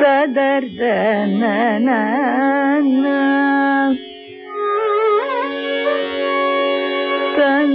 ಸದರ್ಶನ ಸದ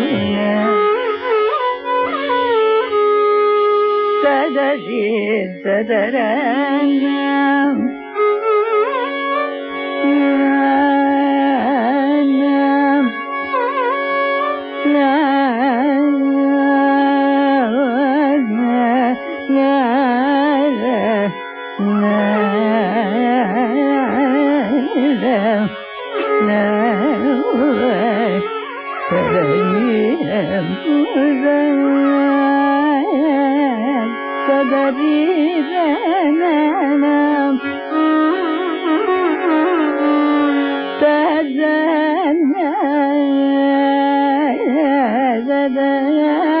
शीर्षतरङ्ग ಸದಾ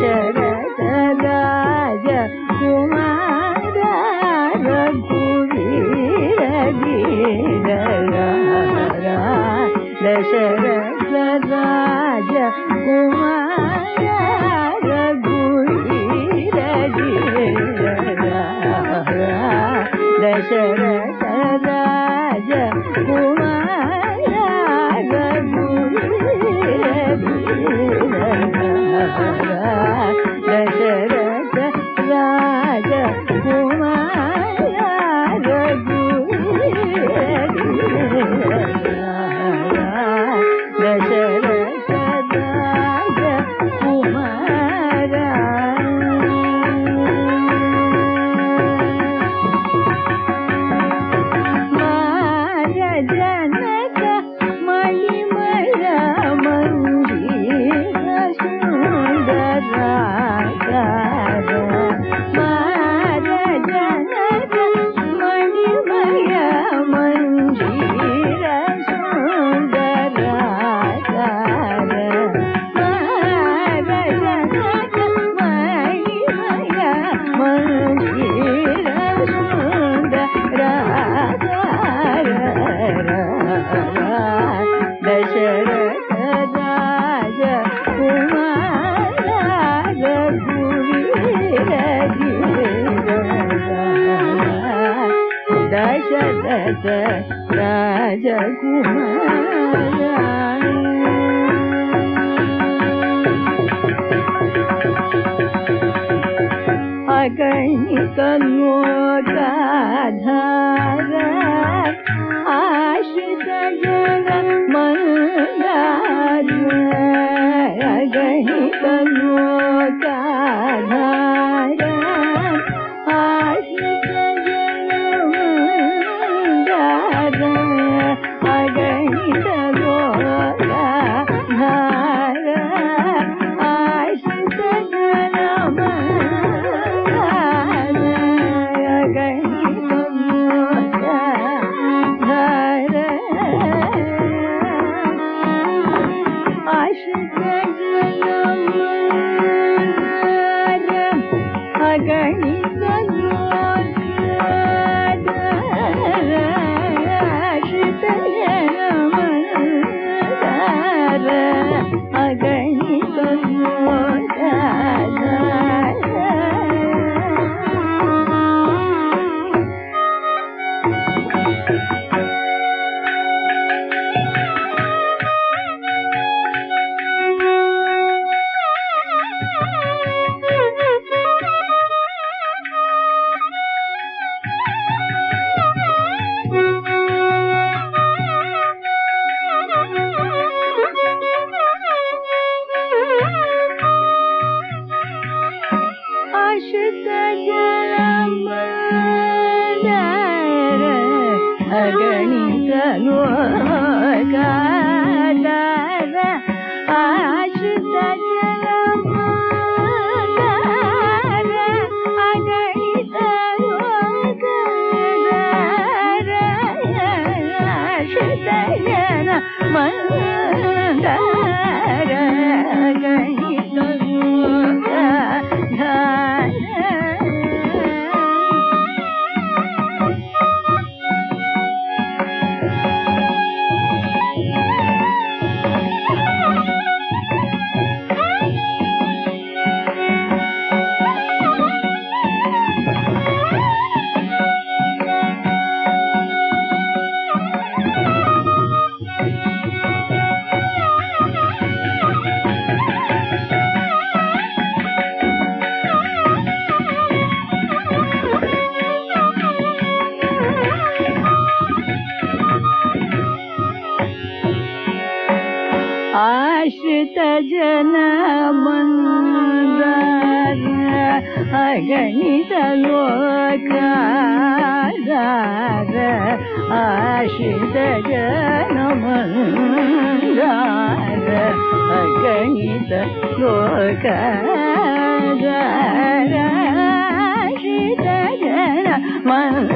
दश का राधा ಗಗನಮಂದಾರ ಅಗಣಿತ ಲೋಕದ ಶಿತ ಜನ ಮಂದ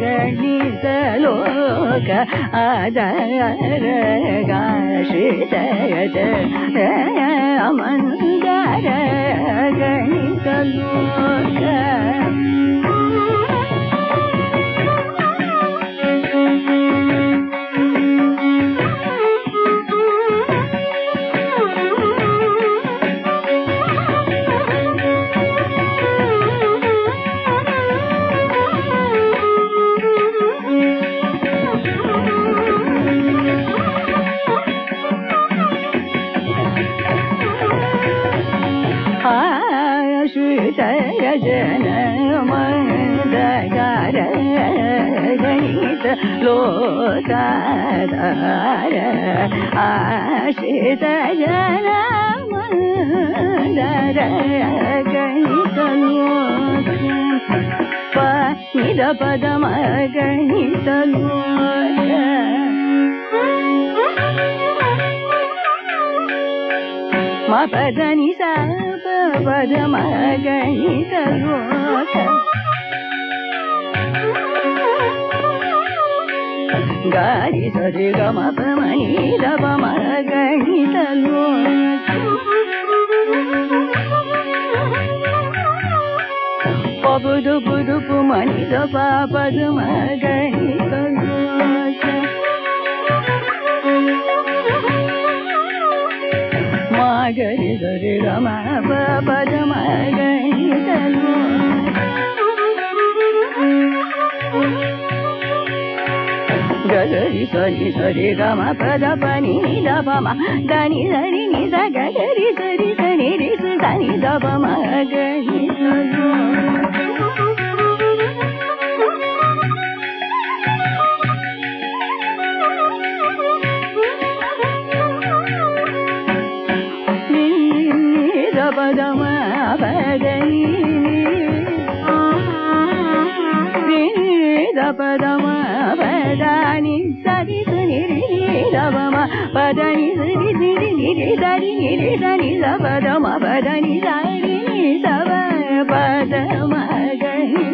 ಗಣಿತಲೋಕ ಆದರಗಾಶ್ರಿತ ಮಂದರ ಗಣಿತಲೋಕ लोकादार आशित जनम दर गणितलो पद निद पदम गणितलो पदनि सा पदमगणितलोक గారి సరి గమ పమని రవ మర గణితలో పబుదు బుదుపు మని దప పదు మగణితలో మాగరి సరి గమ పద మగణితలో గగరి సరి సరి గమ పద పని దపమ గని సరి నిజ గగరి సరి సరి రి సని దపమ గరి దని దిరి దిరి నిరి దని నిరి దని సపద మపదని దని సవ పద మగని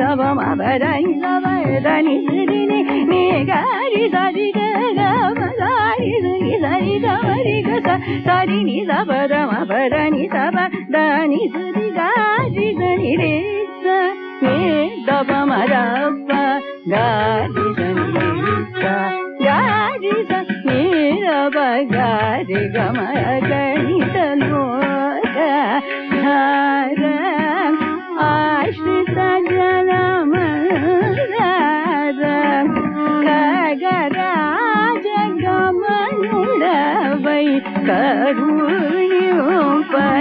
达巴的你，达尼，的巴的尼萨尼尼，尼加你萨尼加，玛的里萨里的你加萨。的尼尼达巴达玛巴达尼的巴的尼萨尼加，你的雷斯。诶达巴的达巴，加尼萨尼萨，加尼萨尼 a g a 尼加玛加尼达洛卡扎拉。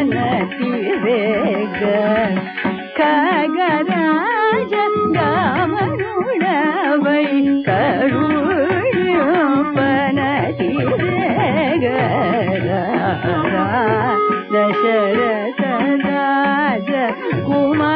ಮನಸಿರೆಗ ಕಗರಾಜಂಗಮನುಳವೈ ಕರುಣಪನಸಿರೆಗ ದಶರಥರಾಜ ಕುಮಾರ